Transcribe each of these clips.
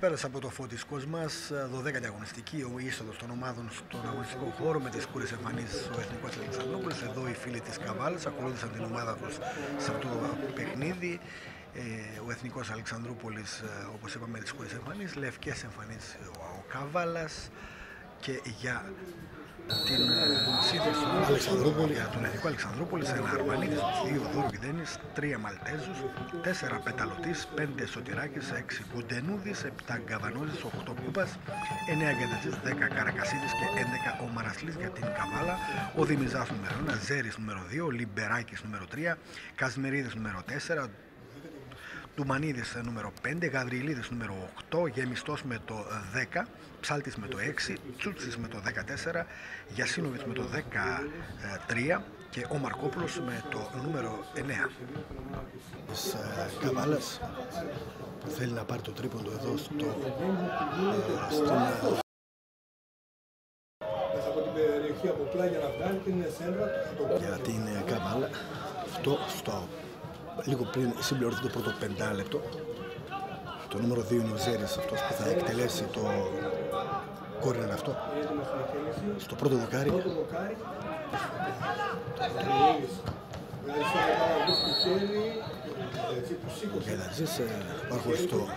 Πέρασε από το φωτισκό μα, 12η αγωνιστική, ο είσοδος των ομάδων στον αγωνιστικό χώρο με τις κούρες εμφανίσεις ο Εθνικός Αλεξανδρούπολη. Εδώ οι φίλοι της Καβάλα ακολούθησαν την ομάδα τους σε αυτό το παιχνίδι. Ε, ο Εθνικός Αλεξανδρούπολης, ε, όπως είπαμε, με τις κούρες εμφανίσεις, λευκές εμφανίσεις ο Καβάλας και για την ε, σύνθεση του Αλεξανδρούπολη, για τον Εθνικό Αλεξανδρούπολη, ένα Αρμανίδη, δύο Δουρβιδένη, τρία Μαλτέζους, τέσσερα Πεταλωτής, πέντε Σωτηράκη, έξι Κουντενούδης, επτά Γκαβανούδη, οχτώ Κούπας, εννέα Γκεντατζή, δέκα Καρακασίδης και έντεκα ο Μαρασλής για την Καβάλα, ο Δημιζάς νούμερο 1, Ζέρι νούμερο 2, Λιμπεράκης νούμερο 3, Κασμερίδης νούμερο 4, Τουμανίδης νούμερο 5, Γαβριλίδης νούμερο 8, Γεμιστός με το 10, Ψάλτης με το 6, Τσούτσης με το 14, Γιασίνοβιτς με το 13 και ο Μαρκόπουλος με το νούμερο 9. Της ε, Καβάλας που θέλει να πάρει το τρίποντο εδώ στο, ε, στην ε, από την περιοχή από πλάγια να βγάλει την σέντρα για την Καβάλα αυτό στο λίγο πριν συμπληρωθεί το πρώτο πεντάλεπτο. Το νούμερο 2 είναι ο Ζέρης, αυτός που θα εκτελέσει το κόρνερ αυτό. Στο πρώτο δοκάρι. Ο Γαϊδατζής στο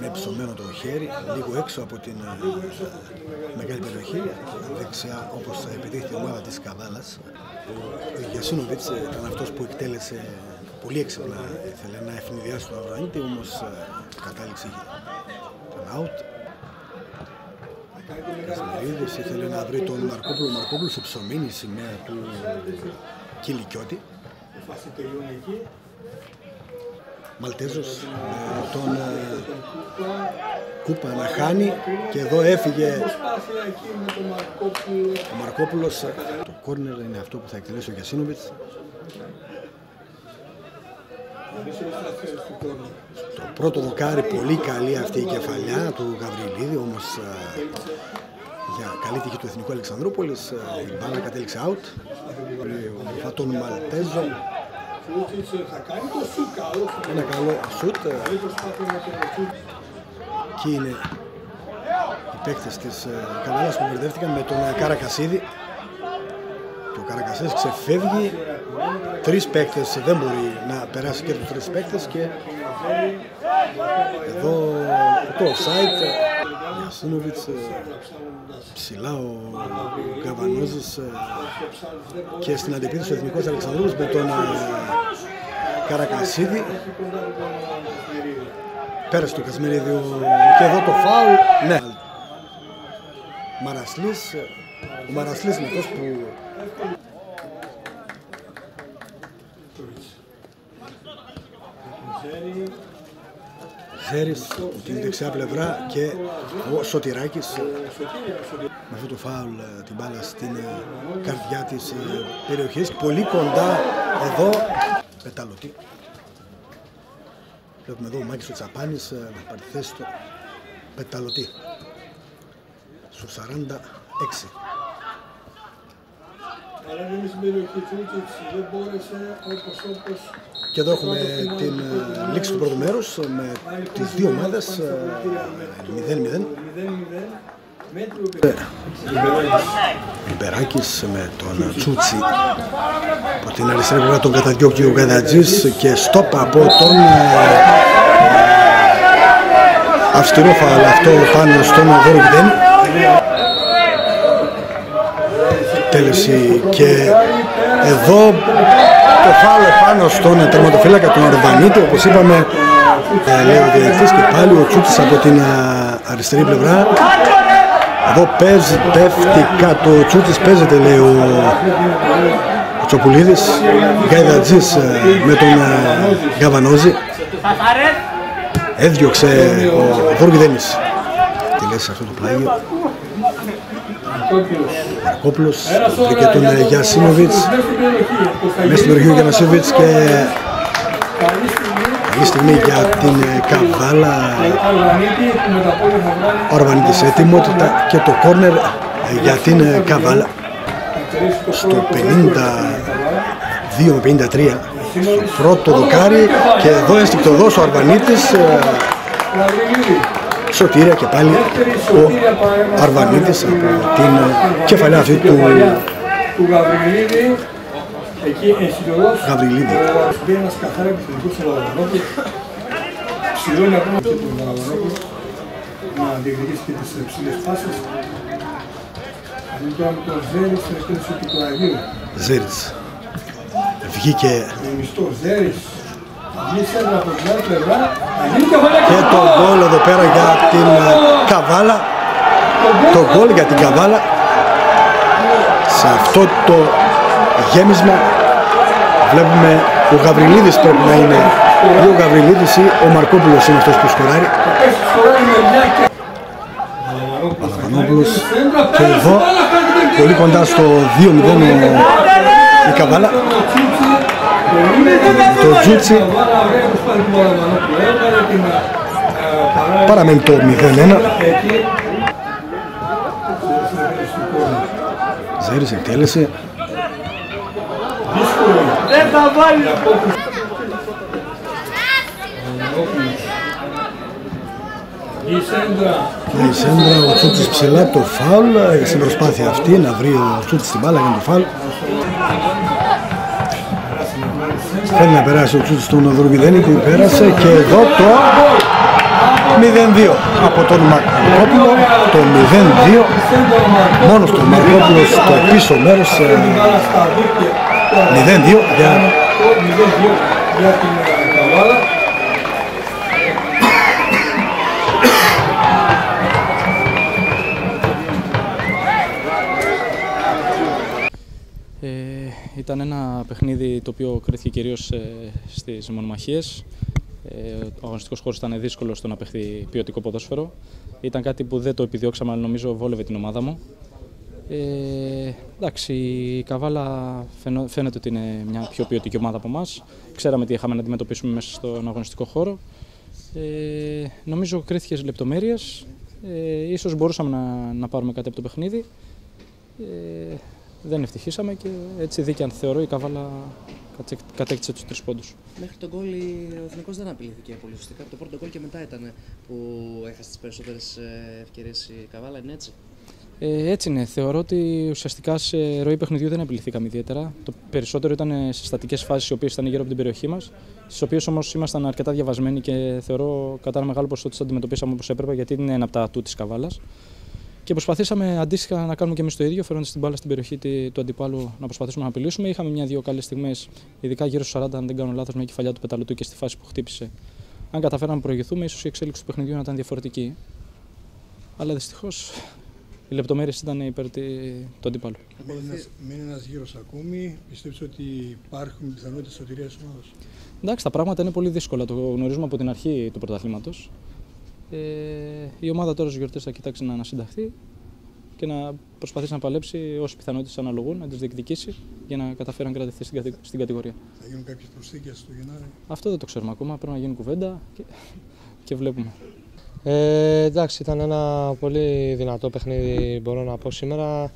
με ψωμένο το χέρι, λίγο έξω από την ε, μεγάλη περιοχή, δεξιά όπως επιτύχει η ομάδα της Καβάλας. Ο Γιασίνοβιτς ήταν αυτός που εκτέλεσε πολύ έξυπνα, ήθελε να ευνηδιάσει τον Αβραήτη, όμως ε, κατάληξε τον out. Κασμερίδης ήθελε να βρει τον Μαρκόπουλο, Μαρκόπουλος σε ψωμίνη σημαία του Κιλικιώτη. Μαλτέζος με τον ε, Κούπα να χάνει και εδώ έφυγε ο Μαρκόπουλος το κόρνερ είναι αυτό που θα εκτελέσει ο Γιασίνοβιτς. Το πρώτο δοκάρι πολύ καλή αυτή η κεφαλιά του Γαβριλίδη όμως ε, για καλή τύχη του Εθνικού Αλεξανδρούπολης ε, η μπάλα κατέληξε out. Ο τον Μαλτέζο ένα καλό σουτ. Εκεί είναι οι παίκτες της ε, Καβάλας που μπερδεύτηκαν με τον ε, Καρακασίδη. Και ο Καρακασίδης ξεφεύγει. Τρεις παίκτες δεν μπορεί να περάσει και τους τρεις παίκτες και εδώ το offside Γιασίνοβιτς, ε, ψηλά ο Γκαβανόζης ε, και στην αντιπίθεση ο Εθνικός Αλεξανδρούς με τον ε, Καρακασίδη. Πέρασε το Κασμερίδιο και εδώ το φάουλ. Ναι. Μαρασλής, ο Μαρασλής είναι αυτός που Ζέρης την δεξιά πλευρά και ο Σωτηράκης. Με αυτό το φάουλ ε, την μπάλα στην ε, καρδιά της ε, περιοχής. Πολύ κοντά εδώ. Πεταλωτή. Βλέπουμε εδώ ο Μάκης ο Τσαπάνης να πάρει θέση του πεταλωτή. Στο 46 αλλά είναι στην περιοχή δεν μπόρεσε όπως όπως και εδώ έχουμε την ε, λήξη του πρώτου μέρους με τις δύο ομάδες 0-0. Λιμπεράκη με τον Τσούτσι από την αριστερή πλευρά τον καταδιώκει ο Γαδατζής και στόπ από τον ε, αυστηρό φαλ αυτό πάνω στον Βορβιδέν. Τέλεση και εδώ το φάουλ πάνω στον τερματοφύλακα του Αρβανίτου όπως είπαμε ε, λέει ο διαιτητής και πάλι ο Τσούτης από την αριστερή πλευρά. Εδώ παίζει, πέφτει κάτω ο Τσούτης παίζεται λέει ο, ο Τσοπουλίδης Γαϊδατζής ε, με τον ε, Γαβανόζη. Έδιωξε ο Βόργιδένης τι λες αυτό το πλάγιο. Μαρκόπουλος βρήκε τον ε, Γιασίνοβιτς μέσα στην περιοχή Γιανασίβιτς και καλή στιγμή για την ε, Καβάλα. Ο Αρβανίτης ετοιμότητα και το κόρνερ ε, για την Καβάλα. Στο 52 53 στο πρώτο δοκάρι και εδώ ενστικτοδός ο Αρβανίτης Σωτήρια και πάλι ο Αρβανίτης από την κεφαλιά αυτή του του Γαβριλίδη. Εκεί ενσυντολός Γαβριλίδη. Μπαίνει ένας καθάρι επιθετικός του Βαλαβανόπουλου ψηλώνει ακόμα και τον Βαλαβανόπουλο να διεκδικήσει και τις ψηλές πάσεις Αυτό με τον Ζέρις στην εκτέλεση του Κοραγίου Ζέρις. Βγήκε. Με μισθό Ζέρις βγει σέντρα από την άλλη πλευρά. θα γίνει κεφαλιά και το γκολ εδώ πέρα για την ε, Καβάλα. Το γκολ για την Καβάλα. Σε αυτό το γέμισμα βλέπουμε ο Γαβριλίδης πρέπει να είναι. Ή ο Γαβριλίδης ή ο Μαρκόπουλος είναι αυτός που σκοράρει. Παλαβανόπουλος και εδώ. Πολύ κοντά στο 2-0 η Καβάλα το Τζούτσι. Παραμένει το 0-1 Ζέρις εκτέλεσε. Δεν θα βάλει Η σέντρα και η Σέντρα ο Τσούτσης ψηλά το φάουλ. Ε, στην προσπάθεια αυτή να βρει ο Τσούτσης την μπάλα για το φάουλ Θέλει να περάσει ο Τσούτσης τον Οδρουβιδένη την πέρασε και εδώ το 0-2 από τον Μαρκόπουλο το 0-2 μόνο στο Μαρκόπουλο στο πίσω μέρος ε, 0-2 για ήταν ένα παιχνίδι το οποίο κρίθηκε κυρίως ε, στις μονομαχίες. Ε, ο αγωνιστικός χώρος ήταν δύσκολο στο να παιχθεί ποιοτικό ποδόσφαιρο. Ήταν κάτι που δεν το επιδιώξαμε, αλλά νομίζω βόλευε την ομάδα μου. Ε, εντάξει, η Καβάλα φαινο- φαίνεται ότι είναι μια πιο ποιοτική ομάδα από εμάς. Ξέραμε τι είχαμε να αντιμετωπίσουμε μέσα στον αγωνιστικό χώρο. Ε, νομίζω κρίθηκε σε λεπτομέρειες. Ε, ίσως μπορούσαμε να, να πάρουμε κάτι από το παιχνίδι. Ε, δεν ευτυχήσαμε και έτσι δίκαια θεωρώ η Καβάλα κατσεκ- κατέκτησε τους τρεις πόντους. Μέχρι τον γκολ η- ο Εθνικός δεν απειλήθηκε πολύ σωστικά. Από το πρώτο γκολ και μετά ήταν που έχασε τις περισσότερες ευκαιρίες η Καβάλα, είναι έτσι; Ε, έτσι είναι. Θεωρώ ότι ουσιαστικά σε ροή παιχνιδιού δεν απειληθήκαμε ιδιαίτερα. Το περισσότερο ήταν σε στατικές φάσεις οι οποίες ήταν γύρω από την περιοχή μας, στις οποίες όμως ήμασταν αρκετά διαβασμένοι και θεωρώ κατά ένα μεγάλο ποσοστό τις αντιμετωπίσαμε όπως έπρεπε, γιατί είναι ένα από τα ατού της Καβάλας. Και προσπαθήσαμε αντίστοιχα να κάνουμε και εμείς το ίδιο, φέρνοντα την μπάλα στην περιοχή τη- του αντιπάλου να προσπαθήσουμε να απειλήσουμε. Είχαμε μια-δύο καλές στιγμές, ειδικά γύρω στους 40, αν δεν κάνω λάθος, μια κεφαλιά του πεταλωτού και στη φάση που χτύπησε. Αν καταφέραμε να προηγηθούμε, ίσως η εξέλιξη του παιχνιδιού να ήταν διαφορετική. Αλλά δυστυχώς οι λεπτομέρειες ήταν υπέρ τη- του αντιπάλου. Μένει ένας, μένει ένας γύρος ακόμη. Πιστεύεις ότι υπάρχουν πιθανότητες σωτηρίας της ομάδας. Εντάξει, τα πράγματα είναι πολύ δύσκολα. Το γνωρίζουμε από την αρχή του πρωταθλήματος. Ε, η ομάδα τώρα στι γιορτές θα κοιτάξει να ανασυνταχθεί και να προσπαθήσει να παλέψει όσε πιθανότητες αναλογούν, να τις διεκδικήσει για να καταφέρει να κρατηθεί στην, κατη- στην κατηγορία. Θα γίνουν κάποιες προσθήκες στο Γενάρη; Αυτό δεν το ξέρουμε ακόμα. Πρέπει να γίνει κουβέντα και, και βλέπουμε. Ε, εντάξει, ήταν ένα πολύ δυνατό παιχνίδι, μπορώ να πω σήμερα.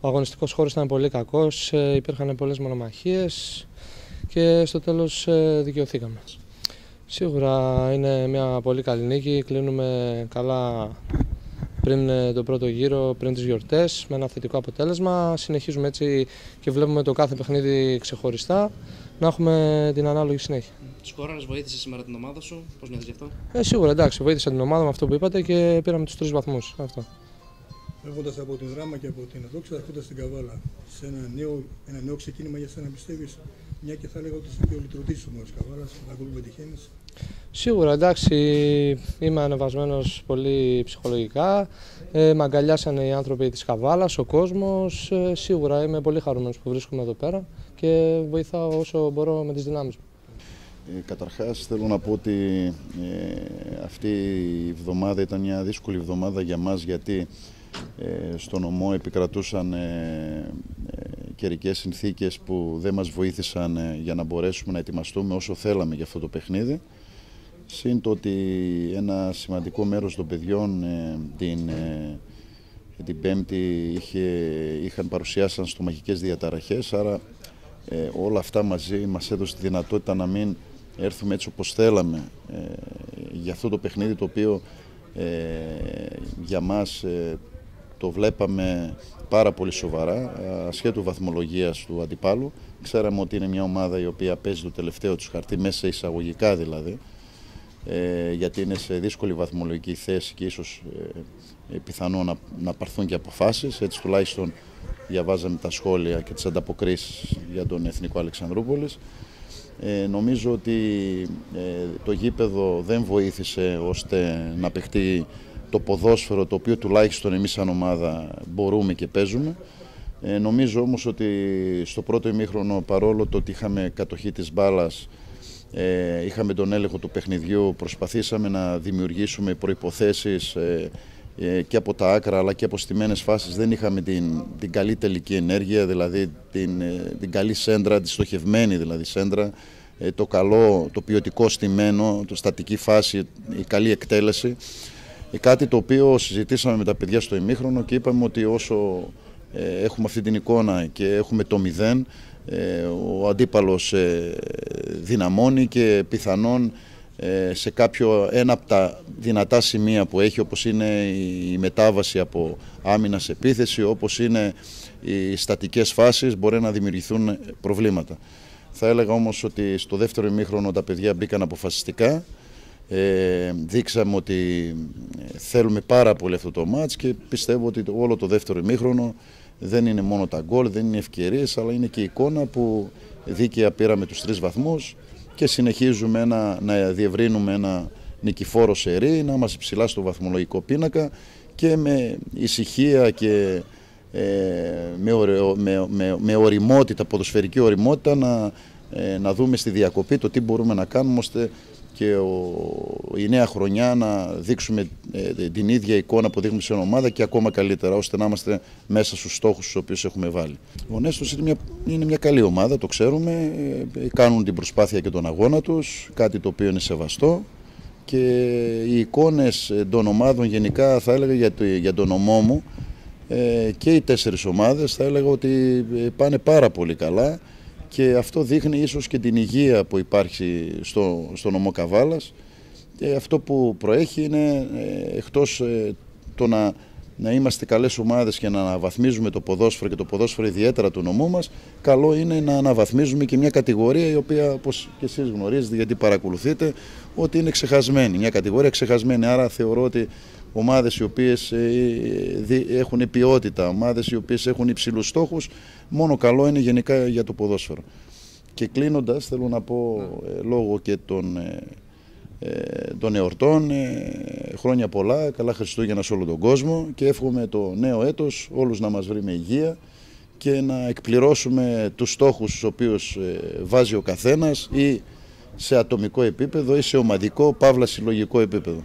Ο αγωνιστικός χώρος ήταν πολύ κακός, ε, υπήρχαν πολλές μονομαχίες και στο τέλος ε, δικαιωθήκαμε. Σίγουρα είναι μια πολύ καλή νίκη, κλείνουμε καλά πριν ε, τον πρώτο γύρο, πριν τις γιορτές, με ένα θετικό αποτέλεσμα. Συνεχίζουμε έτσι και βλέπουμε το κάθε παιχνίδι ξεχωριστά, να έχουμε την ανάλογη συνέχεια. Σκόραρες, βοήθησες σήμερα την ομάδα σου; Πώς νιώθεις γι' αυτό; Ε, σίγουρα εντάξει, βοήθησα την ομάδα με αυτό που είπατε και πήραμε τους τρεις βαθμούς. Αυτό. Έρχοντας από την δράμα και από την δόξα, έρχοντας στην Καβάλα. Σε ένα νέο, ένα νέο ξεκίνημα για σένα πιστεύεις; Μια και θα έλεγα ότι είσαι και ο λειτουργητής της ομάδας Καβάλας, με τα γκολ που πετυχαίνεις. Σίγουρα εντάξει, είμαι ανεβασμένος πολύ ψυχολογικά. Ε, με αγκαλιάσανε οι άνθρωποι της Καβάλας, ο κόσμος. Ε, σίγουρα είμαι πολύ χαρούμενος που βρίσκομαι εδώ πέρα και βοηθάω όσο μπορώ με τις δυνάμεις μου. Ε, καταρχάς θέλω να πω ότι ε, αυτή η εβδομάδα ήταν μια δύσκολη εβδομάδα για μας γιατί ε, στο νομό επικρατούσαν ε, ε, καιρικές συνθήκες που δεν μας βοήθησαν ε, για να μπορέσουμε να ετοιμαστούμε όσο θέλαμε για αυτό το παιχνίδι. Συν το ότι ένα σημαντικό μέρος των παιδιών ε, την, ε, την Πέμπτη είχε, είχαν παρουσιάσαν στομαχικές διαταραχές, άρα ε, όλα αυτά μαζί μας έδωσε τη δυνατότητα να μην έρθουμε έτσι όπως θέλαμε ε, για αυτό το παιχνίδι το οποίο ε, για μας ε, το βλέπαμε πάρα πολύ σοβαρά, ασχέτου βαθμολογίας του αντιπάλου. Ξέραμε ότι είναι μια ομάδα η οποία παίζει το τελευταίο τους χαρτί, μέσα εισαγωγικά δηλαδή, ε, γιατί είναι σε δύσκολη βαθμολογική θέση και ίσως ε, πιθανό να, να πάρθουν και αποφάσεις. Έτσι τουλάχιστον διαβάζαμε τα σχόλια και τις ανταποκρίσεις για τον Εθνικό Αλεξανδρούπολης. Ε, νομίζω ότι ε, το γήπεδο δεν βοήθησε ώστε να παιχτεί το ποδόσφαιρο το οποίο τουλάχιστον εμείς σαν ομάδα μπορούμε και παίζουμε. Ε, νομίζω όμως ότι στο πρώτο ημίχρονο παρόλο το ότι είχαμε κατοχή της μπάλας ε, είχαμε τον έλεγχο του παιχνιδιού, προσπαθήσαμε να δημιουργήσουμε προϋποθέσεις ε, ε, και από τα άκρα αλλά και από στιμένες φάσεις δεν είχαμε την, την καλή τελική ενέργεια, δηλαδή την, ε, την καλή σέντρα, τη στοχευμένη δηλαδή σέντρα, ε, το καλό, το ποιοτικό στημένο, το στατική φάση, η καλή εκτέλεση. Κάτι το οποίο συζητήσαμε με τα παιδιά στο ημίχρονο και είπαμε ότι όσο έχουμε αυτή την εικόνα και έχουμε το μηδέν, ο αντίπαλος δυναμώνει και πιθανόν ε, σε κάποιο ένα από τα δυνατά σημεία που έχει όπως είναι η μετάβαση από άμυνα σε επίθεση, όπως είναι οι στατικές φάσεις μπορεί να δημιουργηθούν προβλήματα. Θα έλεγα όμως ότι στο δεύτερο ημίχρονο τα παιδιά μπήκαν αποφασιστικά, ε, δείξαμε ότι ε, θέλουμε πάρα πολύ αυτό το μάτς και πιστεύω ότι όλο το δεύτερο ημίχρονο δεν είναι μόνο τα γκολ, δεν είναι ευκαιρίες αλλά είναι και η εικόνα που δίκαια πήραμε τους τρεις βαθμούς και συνεχίζουμε να, να διευρύνουμε ένα νικηφόρο σερί, να είμαστε ψηλά στο βαθμολογικό πίνακα και με ησυχία και ε, με, με, με, με οριμότητα, ποδοσφαιρική οριμότητα να, ε, να δούμε στη διακοπή το τι μπορούμε να κάνουμε ώστε και ο, η νέα χρονιά να δείξουμε ε, την ίδια εικόνα που δείχνουμε σε ομάδα και ακόμα καλύτερα ώστε να είμαστε μέσα στους στόχους τους οποίους έχουμε βάλει. Ο Νέστος είναι μια, είναι μια καλή ομάδα, το ξέρουμε, ε, κάνουν την προσπάθεια και τον αγώνα τους, κάτι το οποίο είναι σεβαστό. Και οι εικόνες των ομάδων γενικά θα έλεγα για, το, για τον ομό μου ε, και οι τέσσερις ομάδες θα έλεγα ότι πάνε πάρα πολύ καλά και αυτό δείχνει ίσως και την υγεία που υπάρχει στο, στο νομό Καβάλας. Και αυτό που προέχει είναι ε, εκτός ε, το να, να είμαστε καλές ομάδες και να αναβαθμίζουμε το ποδόσφαιρο και το ποδόσφαιρο ιδιαίτερα του νομού μας καλό είναι να αναβαθμίζουμε και μια κατηγορία η οποία όπως και εσείς γνωρίζετε γιατί παρακολουθείτε ότι είναι ξεχασμένη, μια κατηγορία ξεχασμένη. Άρα θεωρώ ότι ομάδες οι οποίες ε, έχουν ποιότητα, ομάδες οι οποίες έχουν υψηλούς στόχους, μόνο καλό είναι γενικά για το ποδόσφαιρο. Και κλείνοντας θέλω να πω ε, λόγω και των, ε, των εορτών, χρόνια πολλά, καλά Χριστούγεννα σε όλο τον κόσμο και εύχομαι το νέο έτος όλους να μας βρει με υγεία και να εκπληρώσουμε τους στόχους τους οποίους βάζει ο καθένας ή σε ατομικό επίπεδο ή σε ομαδικό, παύλα συλλογικό επίπεδο.